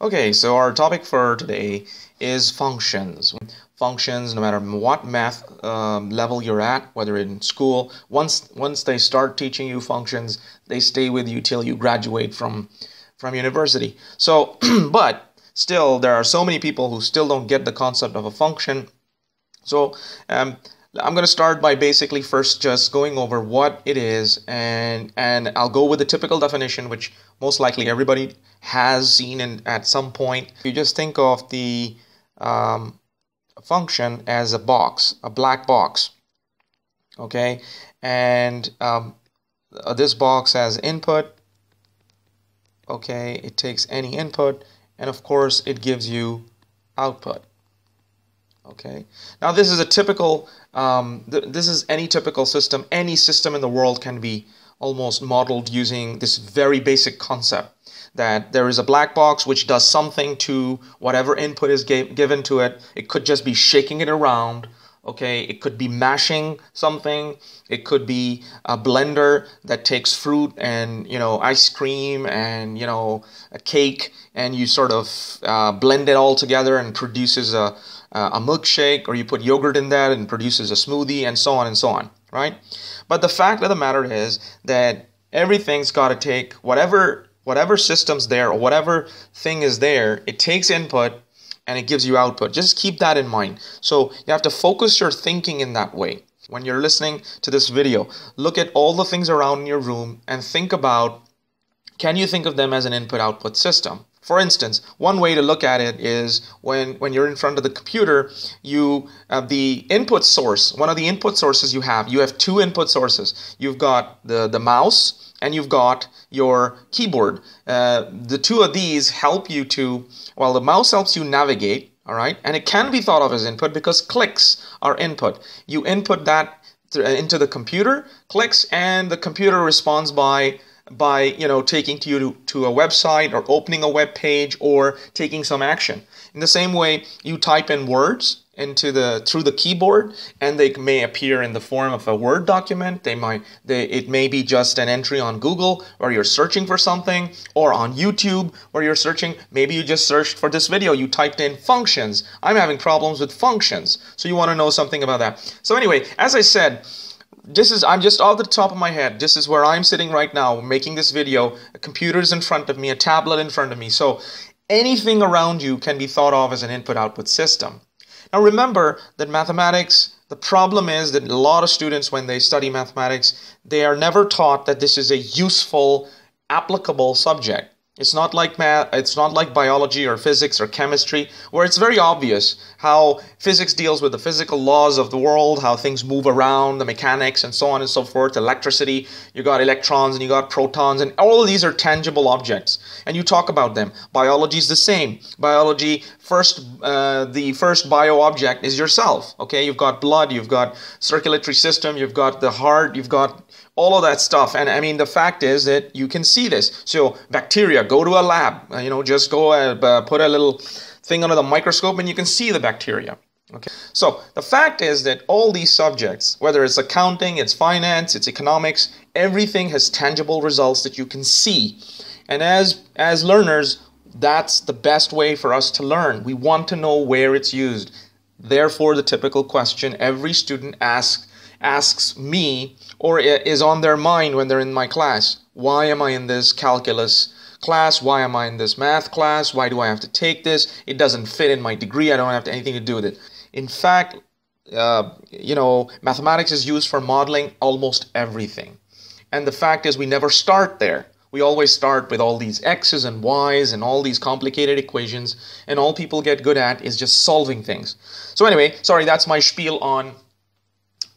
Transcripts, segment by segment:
Okay, so our topic for today is functions. Functions, no matter what math um, level you're at, whether in school, once once they start teaching you functions, they stay with you till you graduate from from university. So, but still, there are so many people who still don't get the concept of a function. So, um, I'm going to start by basically first just going over what it is and and I'll go with the typical definition which most likely everybody has seen in, at some point. You just think of the um, function as a box, a black box. Okay, and um, this box has input. Okay, it takes any input and of course it gives you output. Okay, now this is a typical, um, th this is any typical system. Any system in the world can be almost modeled using this very basic concept that there is a black box which does something to whatever input is given to it. It could just be shaking it around. Okay, it could be mashing something. It could be a blender that takes fruit and you know ice cream and you know a cake and you sort of uh, blend it all together and produces a Uh, a milkshake or you put yogurt in that and produces a smoothie and so on and so on, right? But the fact of the matter is that everything's got to take whatever whatever system's there or whatever thing is there, it takes input and it gives you output. Just keep that in mind. So you have to focus your thinking in that way. When you're listening to this video, look at all the things around in your room and think about can you think of them as an input output system? For instance, one way to look at it is when, when you're in front of the computer, you uh, the input source, one of the input sources you have, you have two input sources. You've got the, the mouse and you've got your keyboard. Uh, the two of these help you to, well, the mouse helps you navigate, all right, and it can be thought of as input because clicks are input. You input that into the computer, clicks, and the computer responds by by you know taking to you to, to a website or opening a web page or taking some action. In the same way you type in words into the through the keyboard and they may appear in the form of a word document. They might they, it may be just an entry on google where you're searching for something or on youtube where you're searching maybe you just searched for this video. You typed in functions. I'm having problems with functions. So you want to know something about that. So anyway as i said this is I'm just off the top of my head. This is where I'm sitting right now making this video. A computer is in front of me, a tablet in front of me. So anything around you can be thought of as an input-output system. Now remember that mathematics, the problem is that a lot of students when they study mathematics, they are never taught that this is a useful, applicable subject. It's not like math, it's not like biology or physics or chemistry, where it's very obvious how physics deals with the physical laws of the world, how things move around, the mechanics, and so on and so forth. Electricity, you got electrons and you got protons, and all of these are tangible objects, and you talk about them. Biology is the same. Biology, first, uh, the first bio object is yourself. Okay, you've got blood, you've got circulatory system, you've got the heart, you've got all of that stuff. And I mean, the fact is that you can see this. So bacteria, go to a lab, uh, you know, just go uh, put a little thing under the microscope and you can see the bacteria. Okay. So the fact is that all these subjects, whether it's accounting, it's finance, it's economics, everything has tangible results that you can see. And as as learners, that's the best way for us to learn. We want to know where it's used. Therefore, the typical question every student asks asks me or is on their mind when they're in my class. Why am I in this calculus class? Why am I in this math class? Why do I have to take this? It doesn't fit in my degree. I don't have anything to do with it. In fact, uh, you know, mathematics is used for modeling almost everything. And the fact is we never start there. We always start with all these x's and y's and all these complicated equations and all people get good at is just solving things. So anyway, sorry, that's my spiel on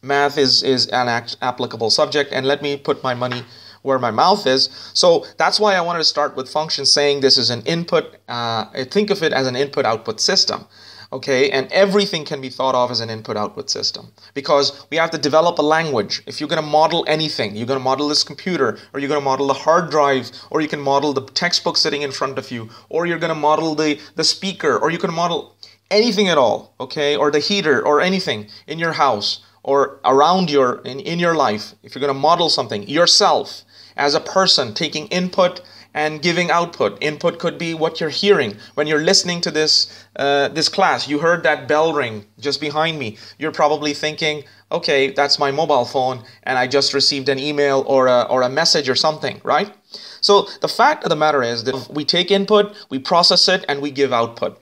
math is, is an applicable subject and let me put my money where my mouth is. So that's why I wanted to start with functions saying this is an input, uh, think of it as an input-output system. Okay, and everything can be thought of as an input-output system because we have to develop a language. If you're going to model anything, you're going to model this computer, or you're going to model the hard drive, or you can model the textbook sitting in front of you, or you're going to model the, the speaker, or you can model anything at all, okay, or the heater, or anything in your house or around your in, in your life if you're going to model something yourself as a person taking input and giving output. Input could be what you're hearing when you're listening to this uh, this class. You heard that bell ring just behind me. You're probably thinking, okay, that's my mobile phone, and I just received an email or a, or a message or something, right? So the fact of the matter is that we take input, we process it, and we give output.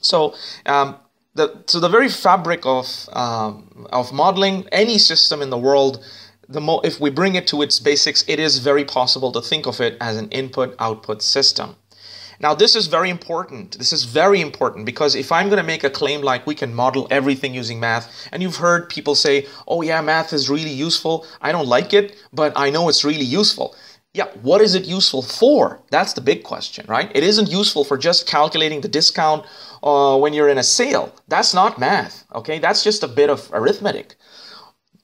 So um, the so the very fabric of um, of modeling any system in the world the mo- if we bring it to its basics, it is very possible to think of it as an input output system. Now, this is very important. This is very important because if I'm going to make a claim like we can model everything using math, and you've heard people say, oh, yeah, math is really useful. I don't like it, but I know it's really useful. Yeah, what is it useful for? That's the big question, right? It isn't useful for just calculating the discount uh, when you're in a sale. That's not math, okay? That's just a bit of arithmetic.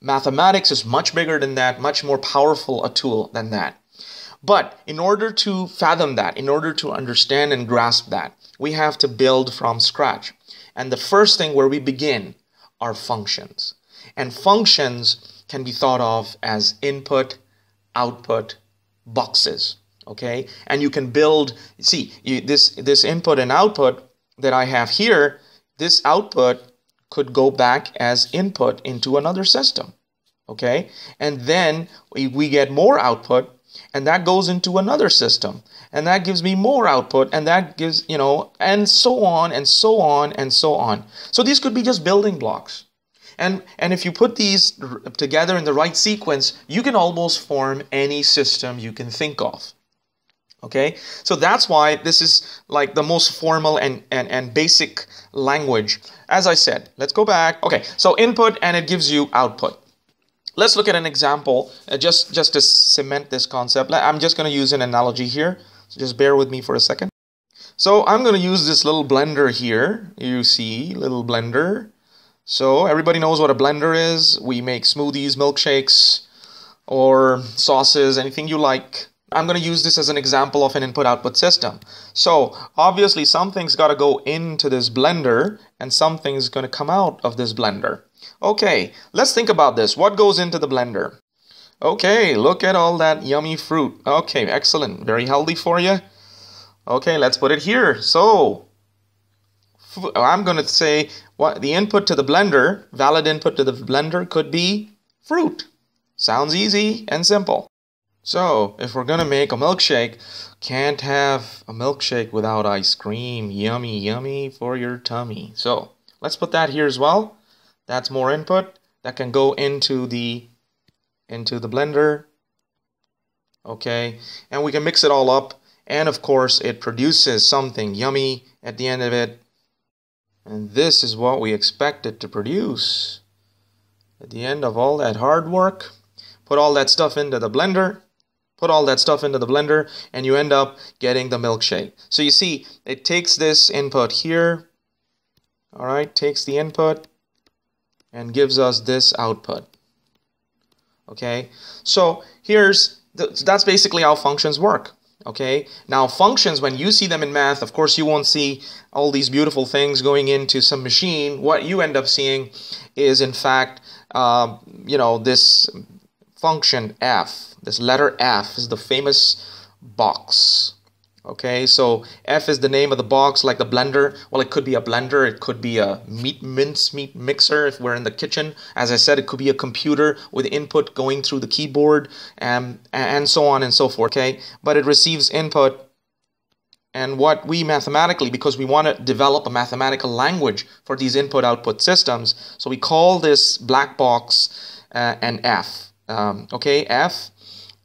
Mathematics is much bigger than that, much more powerful a tool than that. But in order to fathom that, in order to understand and grasp that, we have to build from scratch. And the first thing where we begin are functions. And functions can be thought of as input, output boxes. Okay? And you can build, see, you, this, this input and output that I have here, this output could go back as input into another system. Okay? And then we, get more output and that goes into another system and that gives me more output and that gives you know and so on and so on and so on so these could be just building blocks and and if you put these together in the right sequence you can almost form any system you can think of okay so that's why this is like the most formal and and, and basic language as I said, let's go back. Okay, so input and it gives you output. Let's look at an example uh, just, just to cement this concept. I'm just going to use an analogy here. So just bear with me for a second. So I'm going to use this little blender here. You see, little blender. So everybody knows what a blender is. We make smoothies, milkshakes, or sauces, anything you like. I'm going to use this as an example of an input-output system. So obviously something's got to go into this blender and something's going to come out of this blender. Okay, let's think about this. What goes into the blender? Okay, look at all that yummy fruit. Okay, excellent. Very healthy for you. Okay, let's put it here. So I'm going to say what the input to the blender, valid input to the blender could be fruit. Sounds easy and simple. So, if we're gonna make a milkshake, can't have a milkshake without ice cream. Yummy, yummy for your tummy. So, let's put that here as well. That's more input that can go into the into the blender. Okay, and we can mix it all up. And of course, it produces something yummy at the end of it. And this is what we expect it to produce. At the end of all that hard work, put all that stuff into the blender Put all that stuff into the blender and you end up getting the milkshake. So you see, it takes this input here, all right, takes the input and gives us this output. Okay, so here's, the, that's basically how functions work. Okay, now functions, when you see them in math, of course you won't see all these beautiful things going into some machine. What you end up seeing is in fact, uh, you know, this function f. This letter f is the famous box. Okay, so F is the name of the box, like the blender. Well, it could be a blender, it could be a meat mince meat mixer if we're in the kitchen. As I said, it could be a computer with input going through the keyboard and, and so on and so forth. Okay, but it receives input. And what we mathematically, because we want to develop a mathematical language for these input output systems, so we call this black box uh, an F um, okay, f,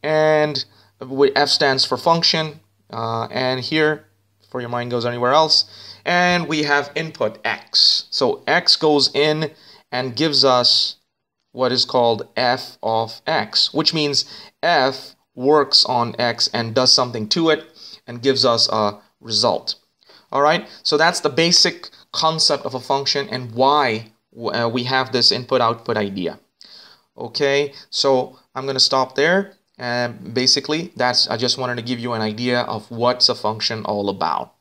and f stands for function, uh, and here, before your mind goes anywhere else, and we have input x. So x goes in and gives us what is called f of x, which means f works on x and does something to it and gives us a result. All right, so that's the basic concept of a function and why uh, we have this input-output idea okay so I'm gonna stop there. And basically that's I just wanted to give you an idea of what's a function all about.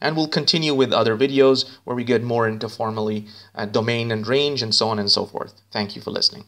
And we'll continue with other videos where we get more into formally uh, domain and range and so on and so forth. Thank you for listening